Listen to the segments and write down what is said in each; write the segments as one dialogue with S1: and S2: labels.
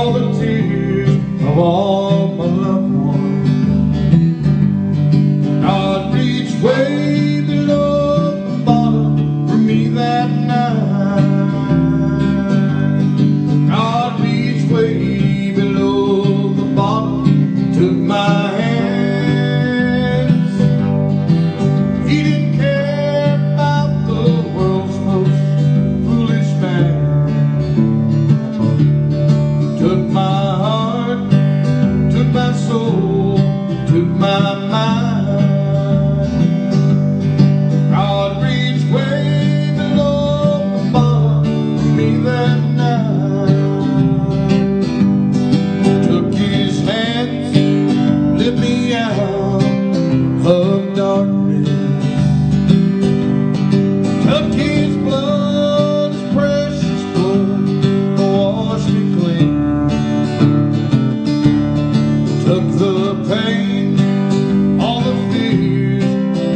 S1: all the tears of all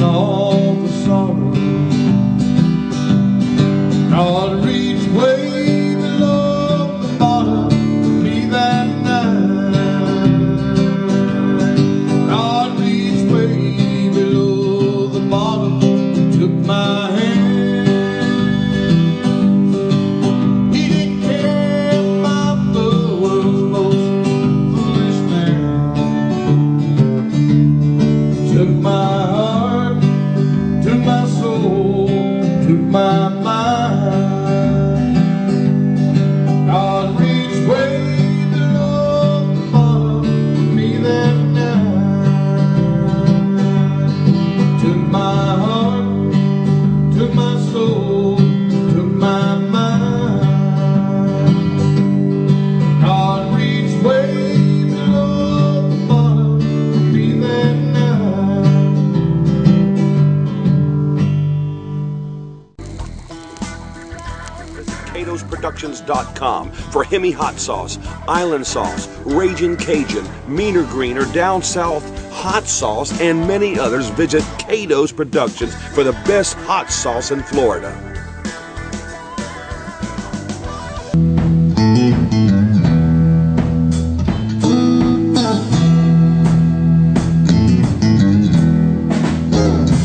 S1: and For
S2: Hemi Hot Sauce, Island Sauce, Raging Cajun, Meaner Green or Down South Hot Sauce, and many others. Visit Cato's Productions for the best hot sauce in Florida.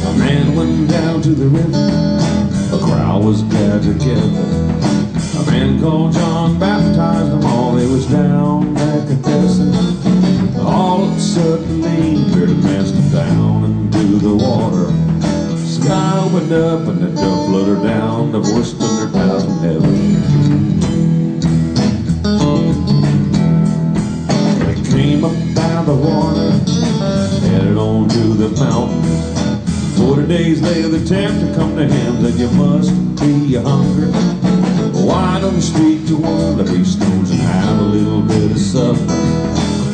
S1: A man went down to the river, a crowd was gathered together. A man called John baptized them all, they was down there confessing. All of a sudden, the bearded man stepped down into the water. Sky opened up and the dove fluttered down, the voice thundered down from heaven. They came up out of the water, headed on to the mountain. Forty days later, the tempter come to him, said, You must be hungry. Why don't you speak to one of these stones and have a little bit of supper?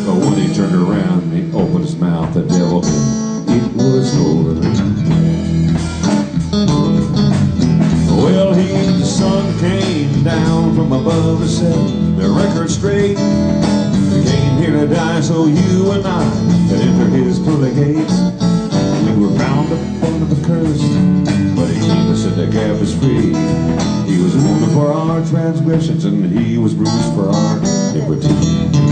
S1: But when he turned around and he opened his mouth, the devil. It was over. Well, he, the Son came down from above and set the record straight. He came here to die so you and I could enter his pearly gates. We were bound up under the curse, but he came to set the captives free. For our transgressions, and he was bruised for our iniquity.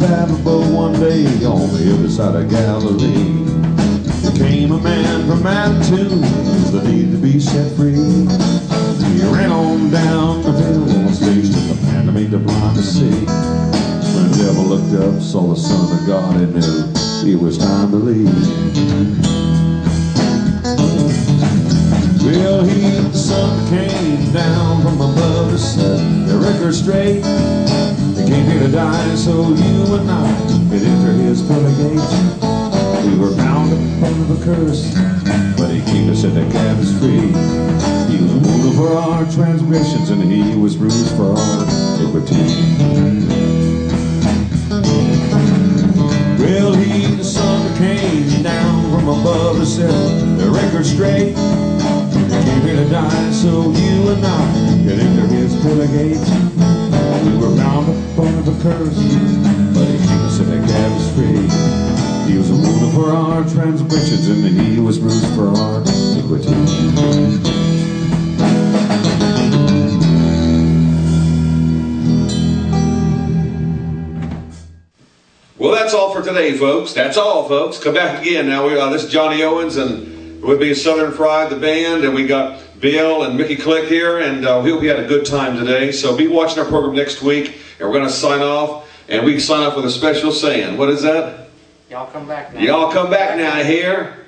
S1: One day on the other side of Galilee. Came a man from Mattoon with needed to be set free. He ran on down the hill on the stage to the man that made the blind to see. When the devil looked up, saw the Son of God, and knew it was time to leave. Well, he, the Son came down from above to set the record straight. Came here to die so you and I could enter his pearly gates. We were bound upon the curse, but he kept us in the cabins free. He was wounded for our transgressions and he was bruised for our iniquity. Well, he, the Son came down from above to set the record straight. He came here to die so you and I could enter his pearly gates. We were bound upon the curse, but he came and set the captives free. He was wounded for our transgressions, and he was bruised for our iniquity.
S2: Well, that's all for today, folks. That's all, folks. Come back again. Now, we, uh, this is Johnny Owens, and me is Southern Fried, the band, and we got Bill and Mickey Click here, and uh, we hope you had a good time today. So be watching our program next week, and we're going to sign off, and we sign off with a special saying. What is that?
S3: Y'all come back now.
S2: Y'all come back now here.